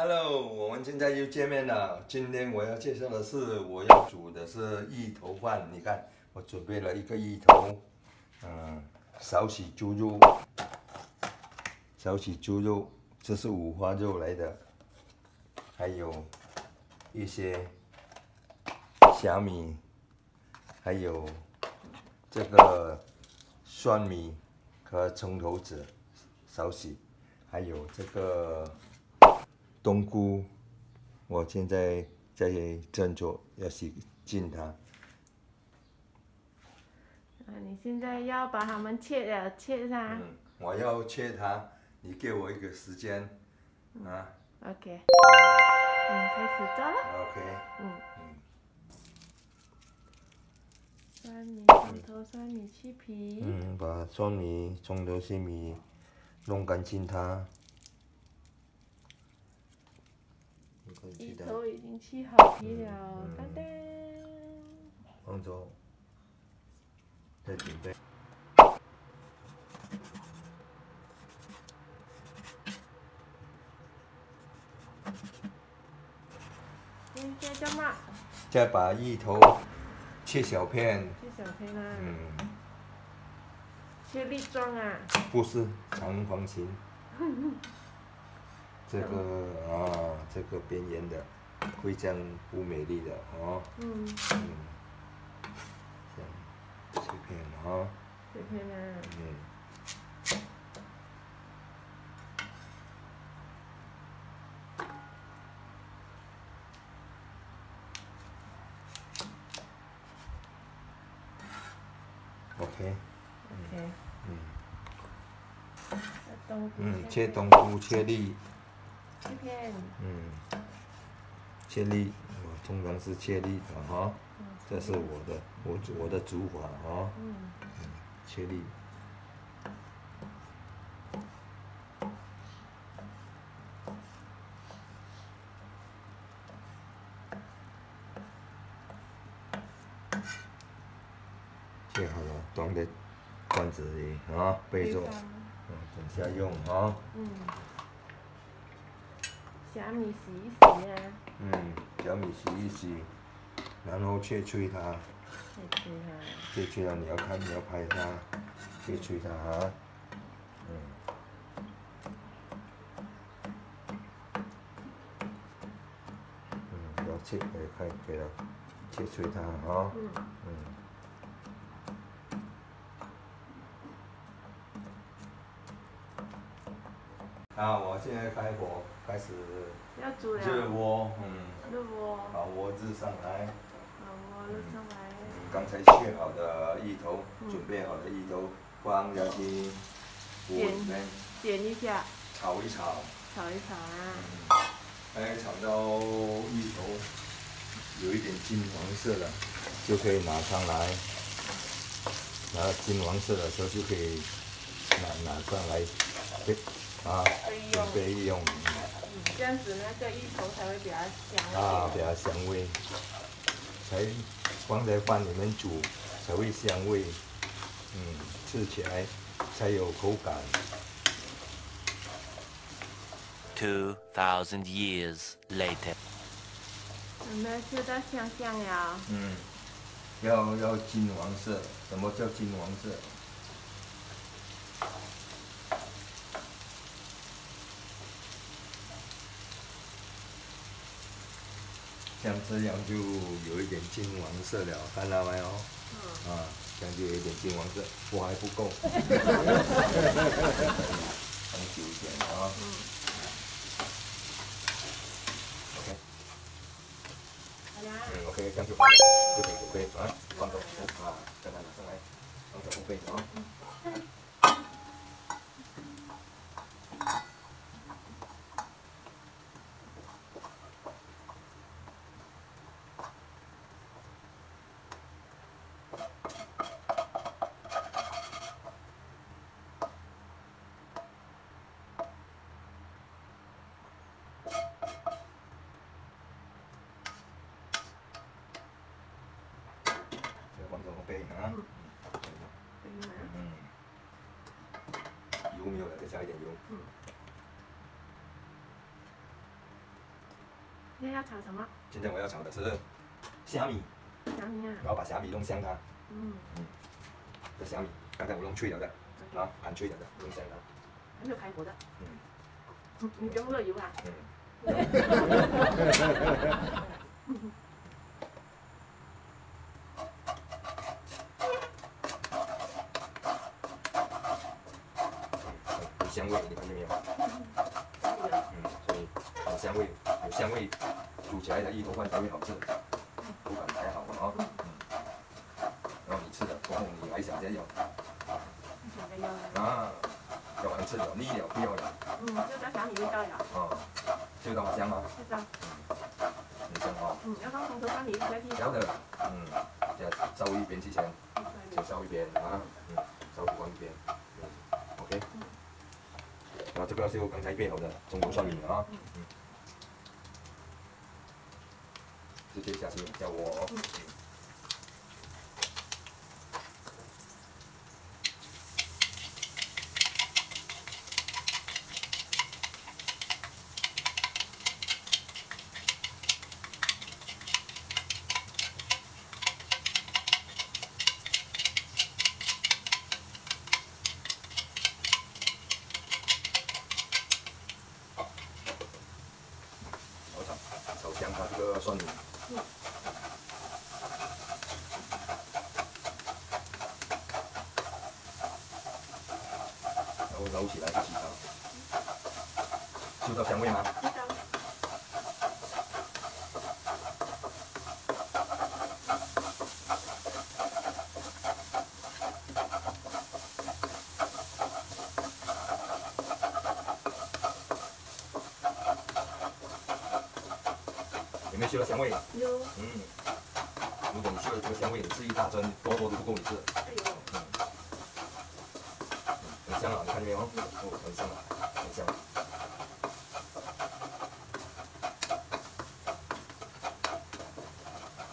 Hello，我们现在又见面了。今天我要介绍的是，我要煮的是芋头饭。你看，我准备了一个芋头，嗯，少许猪肉，少许猪肉，这是五花肉来的，还有一些小米，还有这个蒜米和葱头子，少许，还有这个。冬菇，我现在在斟酌，要洗净它。啊，你现在要把它们切了，切它。嗯，我要切它，你给我一个时间，啊。OK。嗯，开始做了。OK。嗯。蒜米、葱头、蒜米去皮。嗯，把蒜米、葱头、蒜米弄干净它。芋头已经切好皮了，噔噔。放走，再准备。现在干嘛？再把芋头切小片。切小片啊。嗯。切粒状啊。不是长方形。这个啊，这个边缘的会这样不美丽的哦。嗯。嗯。这样切片哈。切片啊。嗯。OK。OK。嗯。嗯，切冬菇，切粒。切片。嗯，切粒，我通常是切粒的哈，这是我的我我的煮法哈。嗯。切粒。切好了，装在罐子里啊，备着，嗯，等下用啊。嗯。小米洗一洗啊。嗯，小米洗一洗，然后切碎它。切碎它。切碎了，你要看，你要拍它，切碎它哈。嗯。嗯，要切，可以看，给它切碎它哈。嗯。嗯。啊！我现在开火，开始热锅，嗯，热锅，把锅热上来，把锅热上来。刚才切好的芋头，准备好的芋头放下去，锅里面，点一下，炒一炒，炒一炒啊，哎，炒到芋头有一点金黄色了，就可以拿上来，然后金黄色的时候就可以拿拿上来，对。啊，可以用，这样子那个芋头才会比较香。啊，比较香味，才放在饭里面煮才会香味，嗯，吃起来才有口感。Two thousand years later。有没有吃到香香呀？嗯，要要金黄色，什么叫金黄色？像这样就有一点金黄色了，看到没有？嗯。啊，这样就有一点金黄色，我还不够。哈哈哈哈哈哈！放久一点啊。嗯。OK。好啦。嗯，OK，这样就好了，就可以可以啊，放到啊，再拿上来，放到后背啊。嗯。背啊，嗯，油没有了，再加一点油。今天要炒什么？今天我要炒的是虾米，虾米啊。然后把虾米弄香它。嗯。这虾米，刚才我弄脆了的，啊，盘脆了的，弄香它。还没有开火的。嗯。你不用热油啊。嗯。香味，你看见没有？嗯，所以有香味，有香味，煮起来的芋头饭才会好吃，口感才好啊。嗯。然后你吃的，然后你来想再要。想再要啊，要完吃了，你了，不要了。嗯，就加虾米味道呀。哦，这个好香吗？是的。嗯，很香哦。嗯，要放红头放你再去。要的，嗯，先烧一边之前，先烧一边啊，嗯，烧光一边。OK。啊，这个是我刚才备好的中国蒜米啊，嗯，直接下去叫我。香它这个蒜米，然后揉起来一起炒，嗅到香味吗？有没有嗅到香味？有。嗯，如果你嗅到这个香味，你吃一大针，多多都不够你吃。哎呦。嗯。很香啊，你看见没有？哦，很香啊，很香。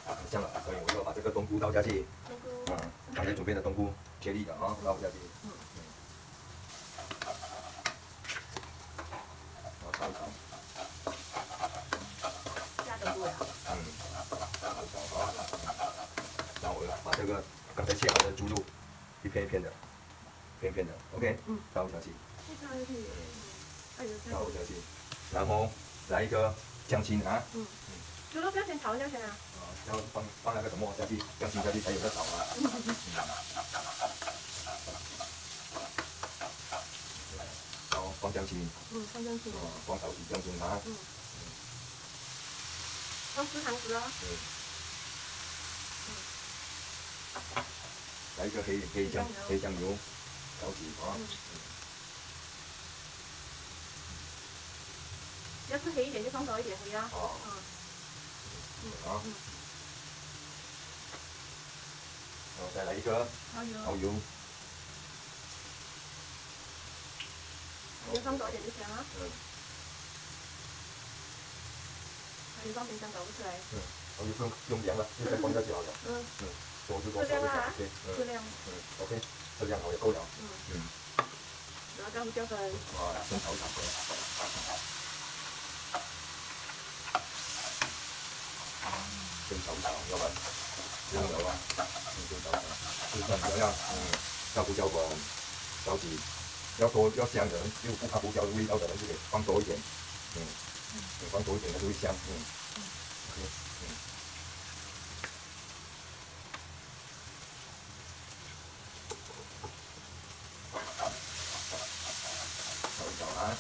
很香啊，所以我就把这个冬菇倒下去。冬菇。嗯，刚才准备的冬菇，切粒的啊，倒下去。嗯。这个刚才切好的猪肉，一片一片的，片片的，OK，倒下去，倒下去，倒下去，然后来一个姜青啊，嗯，猪肉不要先炒掉先啊，啊，要放放那个什么下去，姜青下去才有得炒啊，嗯，好，放姜青，嗯，放姜青，哦，放炒鸡姜青啊，嗯，放四汤匙啊，嗯。来一个黑黑酱黑酱油，高级啊！要是黑一点就放多一点黑啊。哦。嗯。啊。然后再来一个蚝油。蚝油。要放多一点就行了。嗯。还有放冰箱搞不出来。嗯，蚝油用用凉了，就再放下去好了。嗯。嗯。多就多，少就少，对，嗯，嗯，OK，这样好也够了，嗯。嗯。然后姜姜粉，哇，先炒一炒，先炒一炒，要不然不用了啊，先炒一炒，就是这样，嗯，要胡椒粉，着急，要多要香的人，又不怕胡椒的味道的人就得放多一点，嗯，你放多一点它就会香，嗯，OK，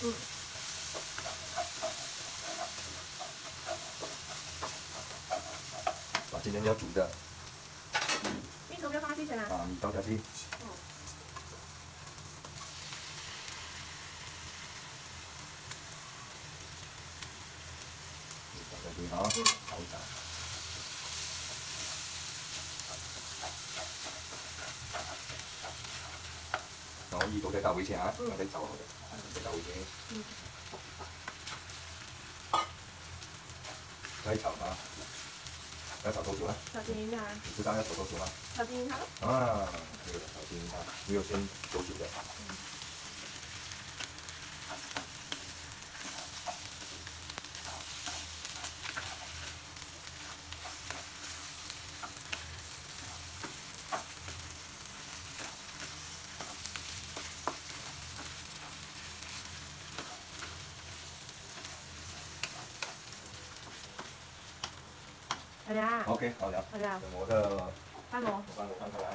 嗯。嗯。把今天要煮的。芋头要放下去先啊。啊，你倒下去。嗯。倒下去啊，炒一炒。然后芋头再倒回去啊，再炒好的。再炒一点，再炒啊！要炒多久啊？炒金鱼啊！你知道要炒多久吗？炒金鱼汤。啊，对了，炒均匀它，没有先多久的。，OK，好聊，好了，我的关火，我帮我放出来，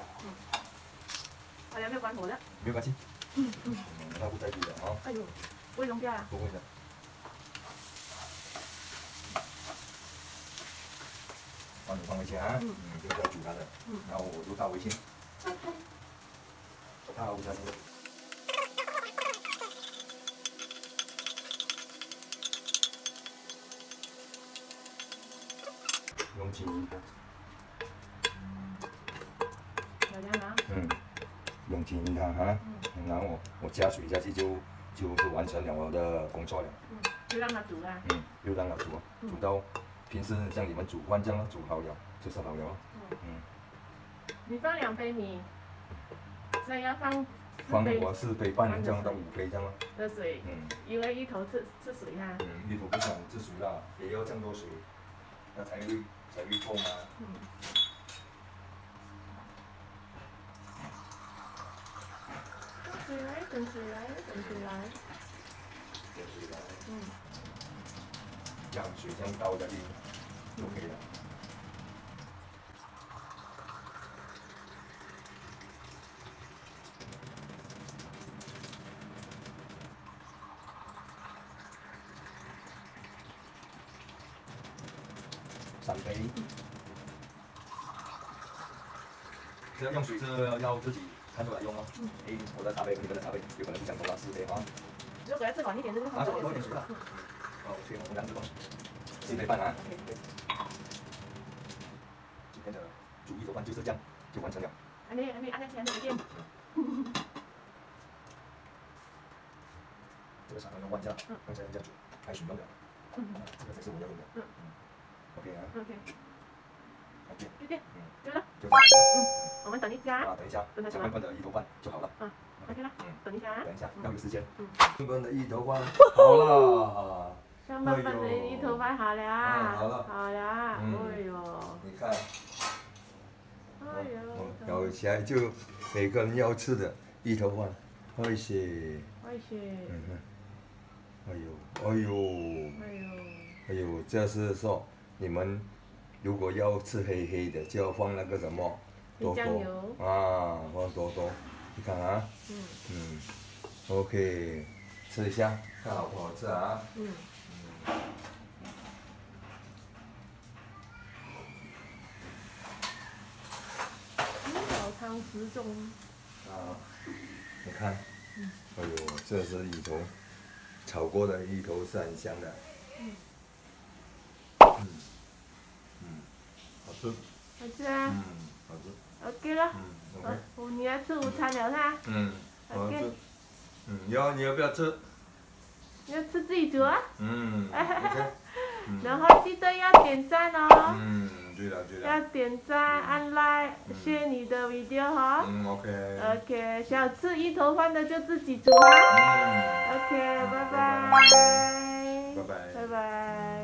好了，没有关头的。没有关系，嗯嗯。那不在意的啊，哎呦，不会融掉啊？不会的。帮你放回去啊，嗯。嗯，就是要煮它的，嗯。然后我就到微信，到微信。用金，好了吗？嗯，用金它哈，然后我我加水下去就就就完成了我的工作了。嗯，就让它煮啊。嗯，就让它煮，煮到平时像你们煮饭这样煮好了，就是好了。嗯，你放两杯米，所以要放放我四杯半这样到五杯这样咯。的水，嗯因为一头吃吃水哈。嗯，芋头不想吃水了，也要这样多水，那才会才会透嘛。嗯。等水来，等水来，等水来。有水来，嗯，让水这样倒下去就可以了。三杯。这个用水是要自己看出来用哦。哎，我的茶杯和你们的茶杯有可能是相同的，四杯哈。如果要吃软一点，就是放啊，多多多点水了。点水了。好，OK，我们两只吧，四杯半啊。OK。今天的煮一头饭就是这样就完成了。还没还没按下去，还没有电。这个啥要忘记了，刚才人家煮开水用的，嗯这个才是我要用的。嗯嗯，OK 啊，OK，，OK，就这样，嗯，对了，就这样我们等一下。啊，等一下，小笨笨的一头饭就好了。，OK。了，嗯，等一下啊。等一下要有时间。嗯。笨笨的一头饭好了，香笨笨的一头发好了啊，嗯好了。好了。啊，嗯。哎呦，你看，哎呦，咬起来就每个人要吃的一头饭，谢谢。哎谢，嗯，哎呦，哎呦。哎呦，哎呦，这是说你们如果要吃黑黑的，就要放那个什么多多啊，放多多。你看啊，嗯。嗯，OK，吃一下，看好不好吃啊？嗯，小汤十种，啊，你看，哎呦，这是芋头，炒过的芋头是很香的。嗯。嗯，嗯，好吃，好吃啊。嗯，好吃，，OK 了，嗯哦，OK，哦，你要吃午餐了哈，嗯，OK。吃，嗯，要你要不要吃？你要吃自己煮啊，嗯，OK，嗯。然后记得要点赞哦，嗯，对了对了要，点赞、按 like、share 你的 video 哈嗯，OK，，OK，想吃一头饭的就自己煮啊。嗯，，OK，拜。拜拜，拜拜。拜拜。